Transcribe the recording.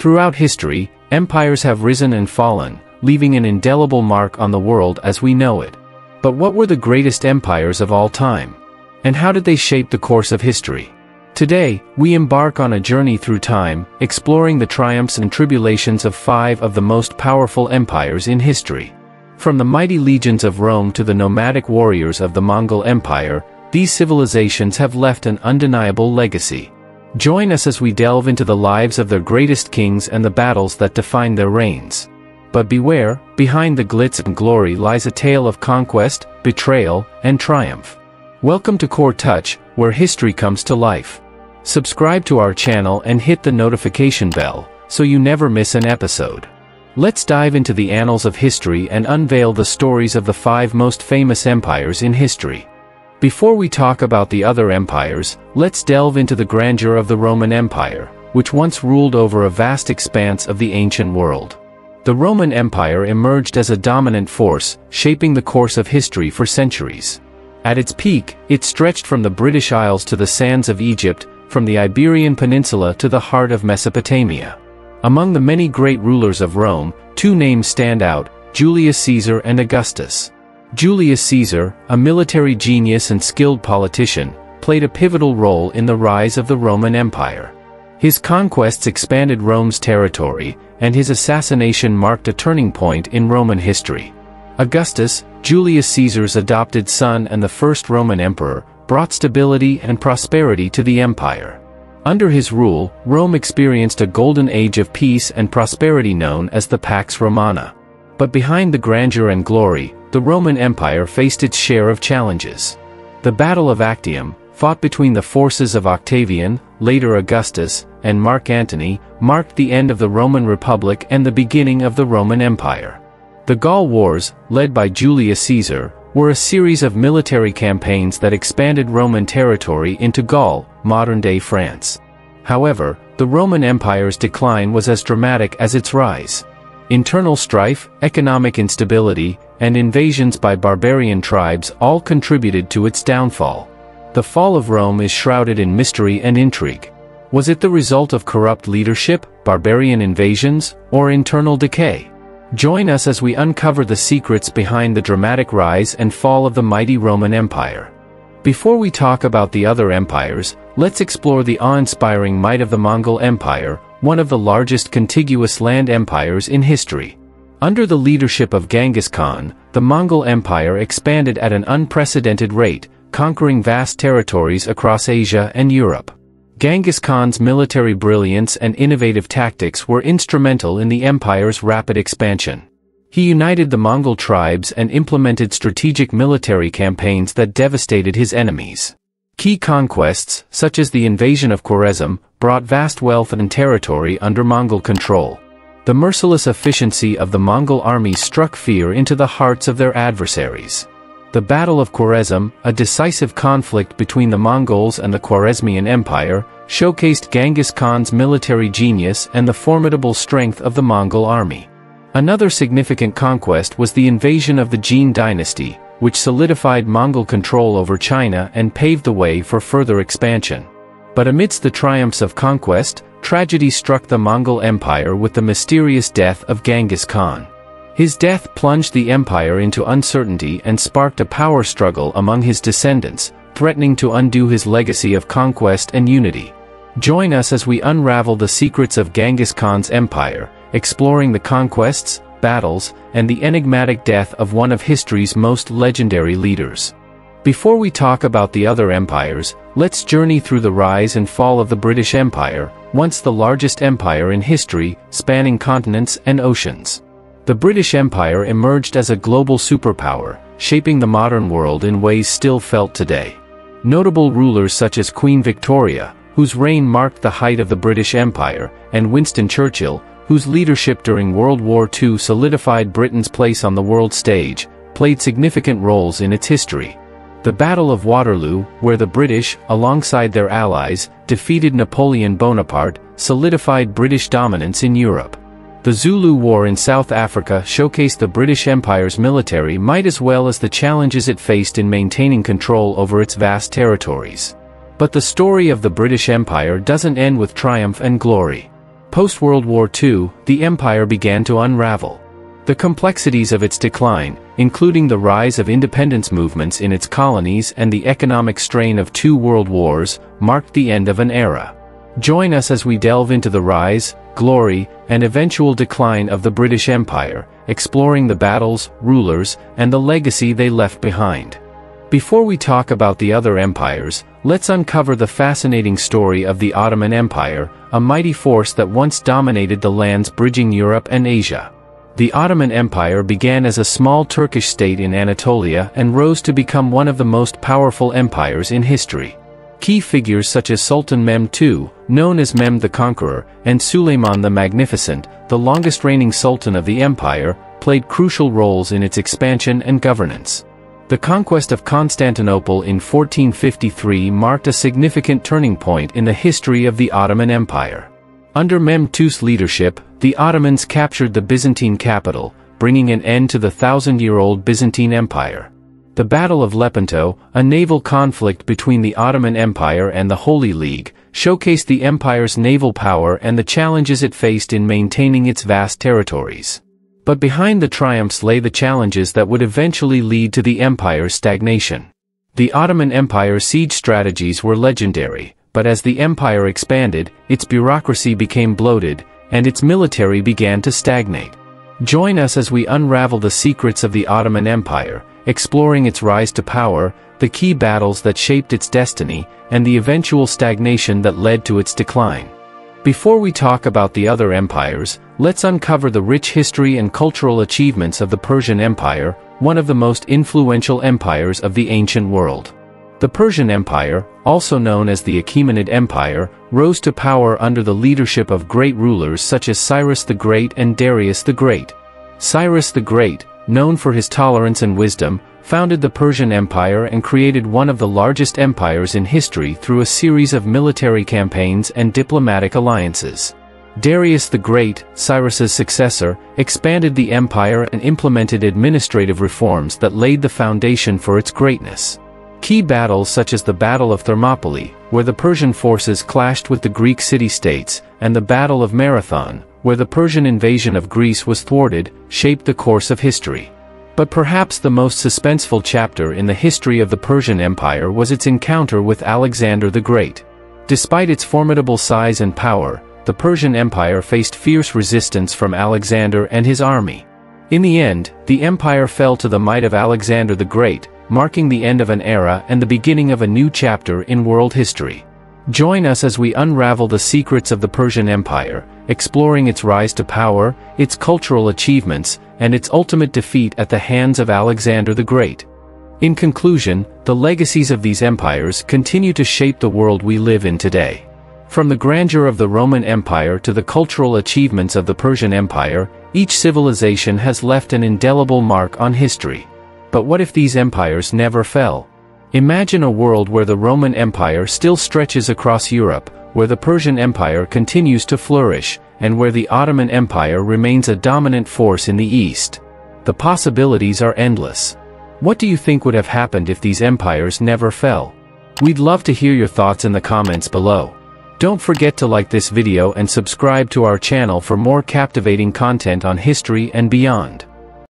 Throughout history, empires have risen and fallen, leaving an indelible mark on the world as we know it. But what were the greatest empires of all time? And how did they shape the course of history? Today, we embark on a journey through time, exploring the triumphs and tribulations of five of the most powerful empires in history. From the mighty legions of Rome to the nomadic warriors of the Mongol Empire, these civilizations have left an undeniable legacy. Join us as we delve into the lives of their greatest kings and the battles that defined their reigns. But beware, behind the glitz and glory lies a tale of conquest, betrayal, and triumph. Welcome to Core Touch, where history comes to life. Subscribe to our channel and hit the notification bell, so you never miss an episode. Let's dive into the annals of history and unveil the stories of the five most famous empires in history. Before we talk about the other empires, let's delve into the grandeur of the Roman Empire, which once ruled over a vast expanse of the ancient world. The Roman Empire emerged as a dominant force, shaping the course of history for centuries. At its peak, it stretched from the British Isles to the sands of Egypt, from the Iberian Peninsula to the heart of Mesopotamia. Among the many great rulers of Rome, two names stand out, Julius Caesar and Augustus. Julius Caesar, a military genius and skilled politician, played a pivotal role in the rise of the Roman Empire. His conquests expanded Rome's territory, and his assassination marked a turning point in Roman history. Augustus, Julius Caesar's adopted son and the first Roman emperor, brought stability and prosperity to the empire. Under his rule, Rome experienced a golden age of peace and prosperity known as the Pax Romana. But behind the grandeur and glory, the Roman Empire faced its share of challenges. The Battle of Actium, fought between the forces of Octavian, later Augustus, and Mark Antony, marked the end of the Roman Republic and the beginning of the Roman Empire. The Gaul Wars, led by Julius Caesar, were a series of military campaigns that expanded Roman territory into Gaul, modern-day France. However, the Roman Empire's decline was as dramatic as its rise. Internal strife, economic instability, and invasions by barbarian tribes all contributed to its downfall. The fall of Rome is shrouded in mystery and intrigue. Was it the result of corrupt leadership, barbarian invasions, or internal decay? Join us as we uncover the secrets behind the dramatic rise and fall of the mighty Roman Empire. Before we talk about the other empires, let's explore the awe-inspiring might of the Mongol Empire, one of the largest contiguous land empires in history. Under the leadership of Genghis Khan, the Mongol Empire expanded at an unprecedented rate, conquering vast territories across Asia and Europe. Genghis Khan's military brilliance and innovative tactics were instrumental in the empire's rapid expansion. He united the Mongol tribes and implemented strategic military campaigns that devastated his enemies. Key conquests, such as the invasion of Khwarezm, brought vast wealth and territory under Mongol control. The merciless efficiency of the Mongol army struck fear into the hearts of their adversaries. The Battle of Khwarezm, a decisive conflict between the Mongols and the Khwarezmian Empire, showcased Genghis Khan's military genius and the formidable strength of the Mongol army. Another significant conquest was the invasion of the Jin dynasty, which solidified Mongol control over China and paved the way for further expansion. But amidst the triumphs of conquest, tragedy struck the Mongol Empire with the mysterious death of Genghis Khan. His death plunged the empire into uncertainty and sparked a power struggle among his descendants, threatening to undo his legacy of conquest and unity. Join us as we unravel the secrets of Genghis Khan's empire, exploring the conquests, battles, and the enigmatic death of one of history's most legendary leaders. Before we talk about the other empires, let's journey through the rise and fall of the British Empire, once the largest empire in history, spanning continents and oceans. The British Empire emerged as a global superpower, shaping the modern world in ways still felt today. Notable rulers such as Queen Victoria, whose reign marked the height of the British Empire, and Winston Churchill, whose leadership during World War II solidified Britain's place on the world stage, played significant roles in its history. The Battle of Waterloo, where the British, alongside their allies, defeated Napoleon Bonaparte, solidified British dominance in Europe. The Zulu War in South Africa showcased the British Empire's military might as well as the challenges it faced in maintaining control over its vast territories. But the story of the British Empire doesn't end with triumph and glory. Post-World War II, the empire began to unravel. The complexities of its decline, including the rise of independence movements in its colonies and the economic strain of two world wars, marked the end of an era. Join us as we delve into the rise, glory, and eventual decline of the British Empire, exploring the battles, rulers, and the legacy they left behind. Before we talk about the other empires, let's uncover the fascinating story of the Ottoman Empire, a mighty force that once dominated the lands bridging Europe and Asia. The Ottoman Empire began as a small Turkish state in Anatolia and rose to become one of the most powerful empires in history. Key figures such as Sultan Mehmed II, known as Mehmed the Conqueror, and Suleiman the Magnificent, the longest reigning sultan of the empire, played crucial roles in its expansion and governance. The conquest of Constantinople in 1453 marked a significant turning point in the history of the Ottoman Empire. Under II's leadership, the Ottomans captured the Byzantine capital, bringing an end to the thousand-year-old Byzantine Empire. The Battle of Lepanto, a naval conflict between the Ottoman Empire and the Holy League, showcased the empire's naval power and the challenges it faced in maintaining its vast territories. But behind the triumphs lay the challenges that would eventually lead to the empire's stagnation. The Ottoman Empire's siege strategies were legendary, but as the empire expanded, its bureaucracy became bloated, and its military began to stagnate. Join us as we unravel the secrets of the Ottoman Empire, exploring its rise to power, the key battles that shaped its destiny, and the eventual stagnation that led to its decline. Before we talk about the other empires, let's uncover the rich history and cultural achievements of the Persian Empire, one of the most influential empires of the ancient world. The Persian Empire, also known as the Achaemenid Empire, rose to power under the leadership of great rulers such as Cyrus the Great and Darius the Great. Cyrus the Great, known for his tolerance and wisdom, founded the Persian Empire and created one of the largest empires in history through a series of military campaigns and diplomatic alliances. Darius the Great, Cyrus's successor, expanded the empire and implemented administrative reforms that laid the foundation for its greatness. Key battles such as the Battle of Thermopylae, where the Persian forces clashed with the Greek city-states, and the Battle of Marathon, where the Persian invasion of Greece was thwarted, shaped the course of history. But perhaps the most suspenseful chapter in the history of the Persian Empire was its encounter with Alexander the Great. Despite its formidable size and power, the Persian Empire faced fierce resistance from Alexander and his army. In the end, the empire fell to the might of Alexander the Great, marking the end of an era and the beginning of a new chapter in world history. Join us as we unravel the secrets of the Persian Empire, exploring its rise to power, its cultural achievements, and its ultimate defeat at the hands of Alexander the Great. In conclusion, the legacies of these empires continue to shape the world we live in today. From the grandeur of the Roman Empire to the cultural achievements of the Persian Empire, each civilization has left an indelible mark on history. But what if these empires never fell? Imagine a world where the Roman Empire still stretches across Europe, where the Persian Empire continues to flourish, and where the Ottoman Empire remains a dominant force in the East. The possibilities are endless. What do you think would have happened if these empires never fell? We'd love to hear your thoughts in the comments below. Don't forget to like this video and subscribe to our channel for more captivating content on history and beyond.